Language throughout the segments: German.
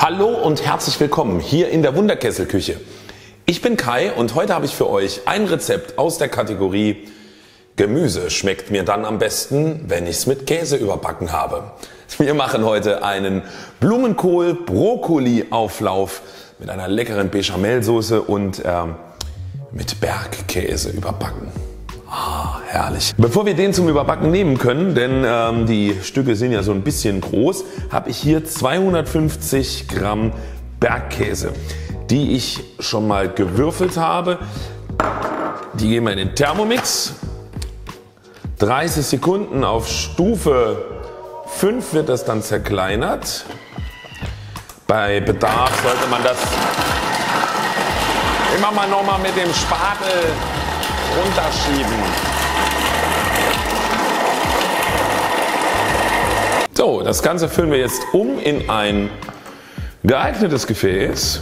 Hallo und herzlich willkommen hier in der Wunderkesselküche. Ich bin Kai und heute habe ich für euch ein Rezept aus der Kategorie Gemüse schmeckt mir dann am besten, wenn ich es mit Käse überbacken habe. Wir machen heute einen Blumenkohl-Brokkoli-Auflauf mit einer leckeren Bechamelsoße und äh, mit Bergkäse überbacken. Ah, herrlich. Bevor wir den zum Überbacken nehmen können, denn ähm, die Stücke sind ja so ein bisschen groß, habe ich hier 250 Gramm Bergkäse, die ich schon mal gewürfelt habe. Die geben wir in den Thermomix. 30 Sekunden auf Stufe 5 wird das dann zerkleinert. Bei Bedarf sollte man das immer mal nochmal mit dem Spatel runterschieben. So, das Ganze füllen wir jetzt um in ein geeignetes Gefäß.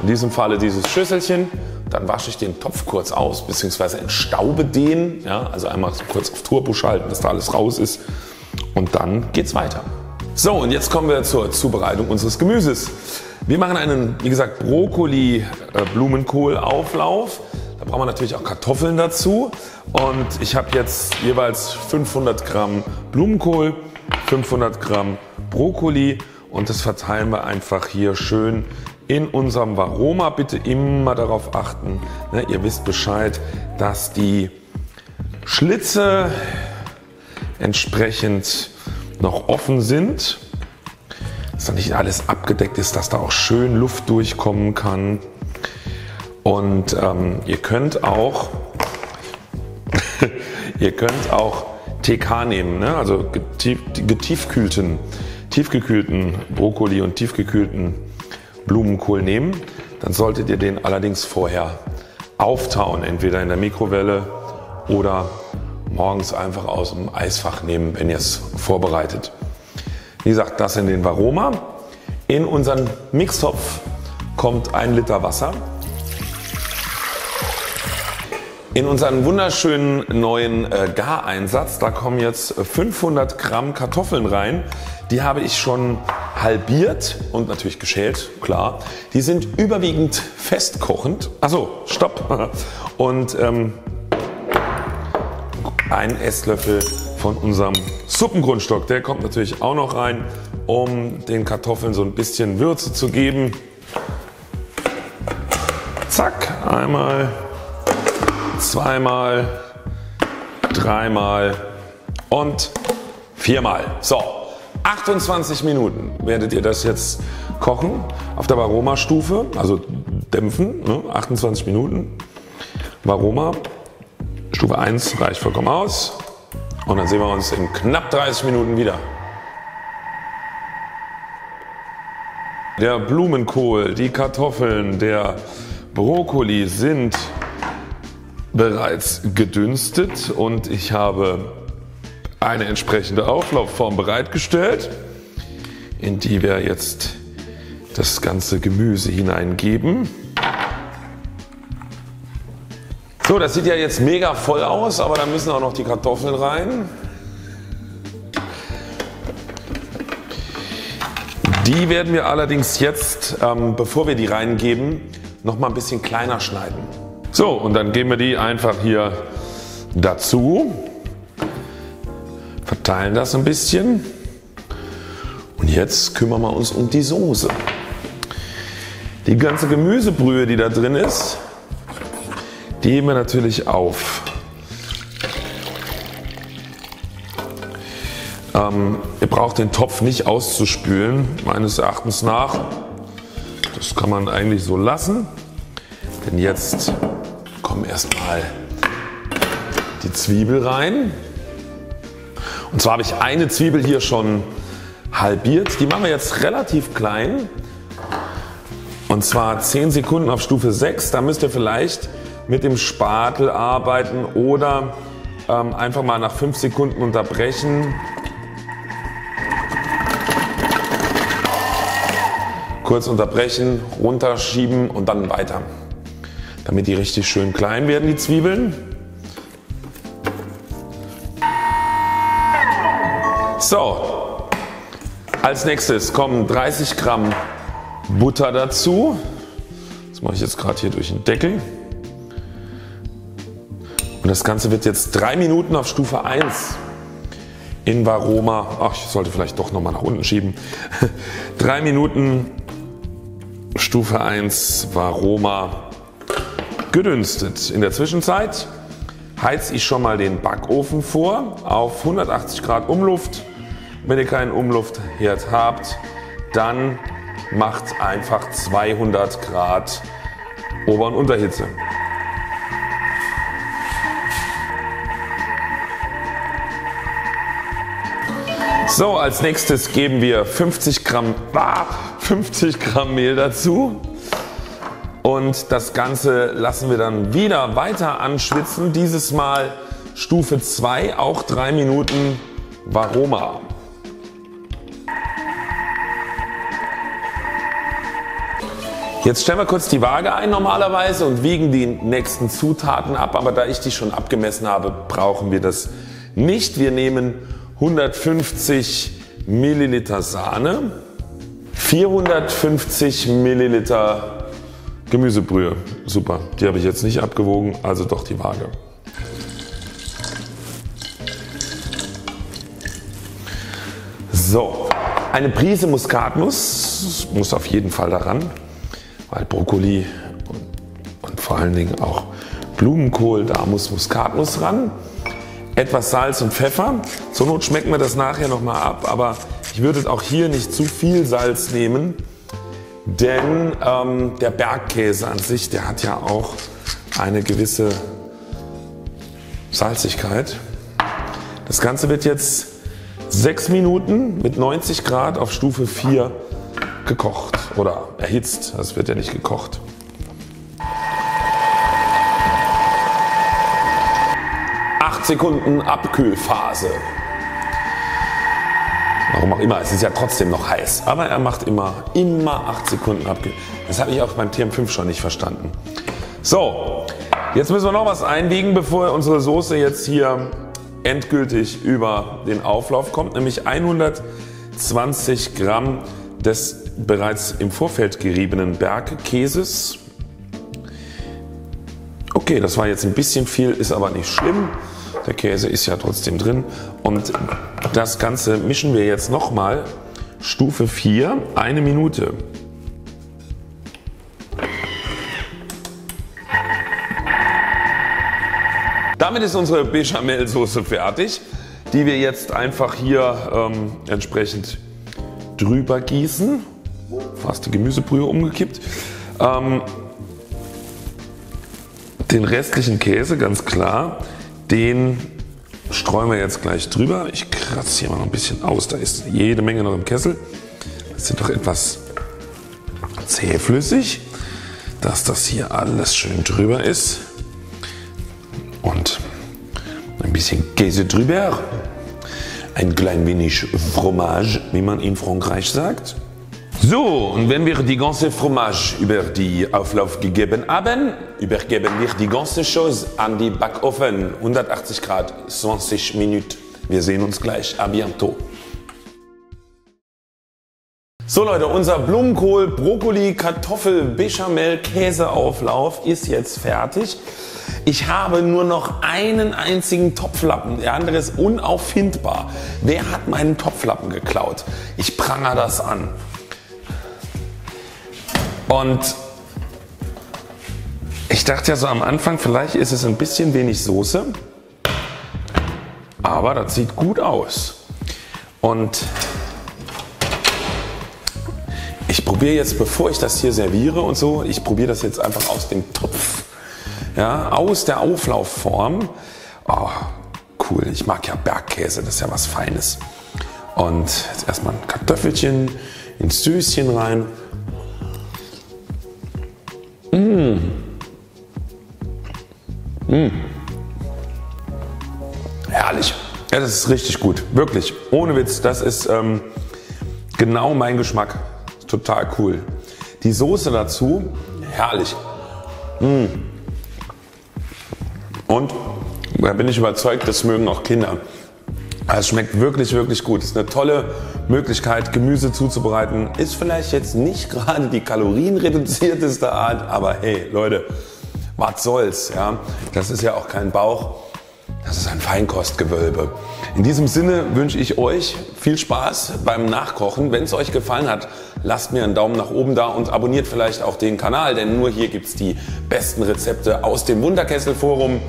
In diesem Falle dieses Schüsselchen. Dann wasche ich den Topf kurz aus, beziehungsweise entstaube den. Ja, also einmal kurz auf Turbo schalten, dass da alles raus ist. Und dann geht's weiter. So, und jetzt kommen wir zur Zubereitung unseres Gemüses. Wir machen einen, wie gesagt, Brokkoli-Blumenkohl-Auflauf. Da brauchen wir natürlich auch Kartoffeln dazu. Und ich habe jetzt jeweils 500 Gramm Blumenkohl, 500 Gramm Brokkoli und das verteilen wir einfach hier schön in unserem Varoma. Bitte immer darauf achten, ne, ihr wisst Bescheid, dass die Schlitze entsprechend noch offen sind, dass da nicht alles abgedeckt ist, dass da auch schön Luft durchkommen kann. Und ähm, ihr könnt auch, ihr könnt auch TK nehmen, ne? also getief, getiefkühlten, tiefgekühlten Brokkoli und tiefgekühlten Blumenkohl nehmen. Dann solltet ihr den allerdings vorher auftauen, entweder in der Mikrowelle oder morgens einfach aus dem Eisfach nehmen, wenn ihr es vorbereitet. Wie gesagt, das in den Varoma. In unseren Mixtopf kommt ein Liter Wasser. In unseren wunderschönen neuen äh, Gareinsatz, da kommen jetzt 500 Gramm Kartoffeln rein. Die habe ich schon halbiert und natürlich geschält, klar. Die sind überwiegend festkochend. Achso, stopp. Und ähm, ein Esslöffel von unserem Suppengrundstock, der kommt natürlich auch noch rein, um den Kartoffeln so ein bisschen Würze zu geben. Zack, einmal zweimal, dreimal und viermal. So, 28 Minuten werdet ihr das jetzt kochen auf der Varoma-Stufe, also dämpfen, ne? 28 Minuten. Varoma, Stufe 1 reicht vollkommen aus. Und dann sehen wir uns in knapp 30 Minuten wieder. Der Blumenkohl, die Kartoffeln, der Brokkoli sind bereits gedünstet und ich habe eine entsprechende Auflaufform bereitgestellt, in die wir jetzt das ganze Gemüse hineingeben. So, das sieht ja jetzt mega voll aus, aber da müssen auch noch die Kartoffeln rein. Die werden wir allerdings jetzt, ähm, bevor wir die reingeben, noch mal ein bisschen kleiner schneiden. So, und dann geben wir die einfach hier dazu, verteilen das ein bisschen und jetzt kümmern wir uns um die Soße. Die ganze Gemüsebrühe, die da drin ist, die heben wir natürlich auf. Ähm, ihr braucht den Topf nicht auszuspülen, meines Erachtens nach. Das kann man eigentlich so lassen. Denn jetzt kommen erstmal die Zwiebel rein. Und zwar habe ich eine Zwiebel hier schon halbiert. Die machen wir jetzt relativ klein. Und zwar 10 Sekunden auf Stufe 6. Da müsst ihr vielleicht mit dem Spatel arbeiten oder ähm, einfach mal nach 5 Sekunden unterbrechen. Kurz unterbrechen, runterschieben und dann weiter damit die richtig schön klein werden, die Zwiebeln. So, Als nächstes kommen 30 Gramm Butter dazu. Das mache ich jetzt gerade hier durch den Deckel. Und das Ganze wird jetzt drei Minuten auf Stufe 1 in Varoma, ach ich sollte vielleicht doch nochmal nach unten schieben, drei Minuten Stufe 1 Varoma gedünstet. In der Zwischenzeit heize ich schon mal den Backofen vor auf 180 Grad Umluft. Wenn ihr keinen Umluftherd habt, dann macht einfach 200 Grad Ober- und Unterhitze. So, als nächstes geben wir 50 Gramm, ah, 50 Gramm Mehl dazu. Und das Ganze lassen wir dann wieder weiter anschwitzen. Dieses Mal Stufe 2, auch 3 Minuten Varoma. Jetzt stellen wir kurz die Waage ein normalerweise und wiegen die nächsten Zutaten ab. Aber da ich die schon abgemessen habe, brauchen wir das nicht. Wir nehmen 150 Milliliter Sahne, 450 Milliliter Gemüsebrühe. Super, die habe ich jetzt nicht abgewogen, also doch die Waage. So, eine Prise Muskatnuss muss auf jeden Fall daran, weil Brokkoli und, und vor allen Dingen auch Blumenkohl, da muss Muskatnuss ran etwas Salz und Pfeffer. Zur Not schmecken wir das nachher nochmal ab, aber ich würde auch hier nicht zu viel Salz nehmen, denn ähm, der Bergkäse an sich, der hat ja auch eine gewisse Salzigkeit. Das Ganze wird jetzt 6 Minuten mit 90 Grad auf Stufe 4 gekocht oder erhitzt. Das wird ja nicht gekocht. 8 Sekunden Abkühlphase. Warum auch immer, es ist ja trotzdem noch heiß. Aber er macht immer, immer 8 Sekunden Abkühl. Das habe ich auch beim TM5 schon nicht verstanden. So, jetzt müssen wir noch was einwiegen, bevor unsere Soße jetzt hier endgültig über den Auflauf kommt. Nämlich 120 Gramm des bereits im Vorfeld geriebenen Bergkäses. Okay, das war jetzt ein bisschen viel, ist aber nicht schlimm. Der Käse ist ja trotzdem drin. Und das Ganze mischen wir jetzt nochmal. Stufe 4, eine Minute. Damit ist unsere Bechamelsoße fertig, die wir jetzt einfach hier ähm, entsprechend drüber gießen. Fast die Gemüsebrühe umgekippt. Ähm, den restlichen Käse, ganz klar, den streuen wir jetzt gleich drüber. Ich kratze hier mal noch ein bisschen aus. Da ist jede Menge noch im Kessel. Das sind doch etwas zähflüssig, dass das hier alles schön drüber ist. Und ein bisschen Käse drüber. Ein klein wenig Fromage, wie man in Frankreich sagt. So, und wenn wir die ganze Fromage über die Auflauf gegeben haben, übergeben wir die ganze Chose an die Backofen 180 Grad 20 Minuten. Wir sehen uns gleich. A bientôt. So Leute, unser Blumenkohl, Brokkoli, Kartoffel, Bechamel, Käseauflauf ist jetzt fertig. Ich habe nur noch einen einzigen Topflappen. Der andere ist unauffindbar. Wer hat meinen Topflappen geklaut? Ich prangere das an. Und ich dachte ja so am Anfang, vielleicht ist es ein bisschen wenig Soße, aber das sieht gut aus. Und ich probiere jetzt, bevor ich das hier serviere und so, ich probiere das jetzt einfach aus dem Topf, ja, aus der Auflaufform. Oh, cool, ich mag ja Bergkäse, das ist ja was Feines. Und jetzt erstmal ein Kartoffelchen ins Süßchen rein. Ja, das ist richtig gut. Wirklich. Ohne Witz. Das ist ähm, genau mein Geschmack. Total cool. Die Soße dazu, herrlich. Mmh. Und da bin ich überzeugt, das mögen auch Kinder. Es schmeckt wirklich, wirklich gut. Ist eine tolle Möglichkeit, Gemüse zuzubereiten. Ist vielleicht jetzt nicht gerade die kalorienreduzierteste Art, aber hey, Leute, was soll's, ja? Das ist ja auch kein Bauch. Das ist ein Feinkostgewölbe. In diesem Sinne wünsche ich euch viel Spaß beim Nachkochen. Wenn es euch gefallen hat, lasst mir einen Daumen nach oben da und abonniert vielleicht auch den Kanal, denn nur hier gibt es die besten Rezepte aus dem Wunderkessel Forum.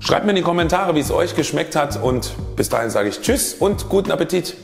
Schreibt mir in die Kommentare, wie es euch geschmeckt hat und bis dahin sage ich Tschüss und guten Appetit.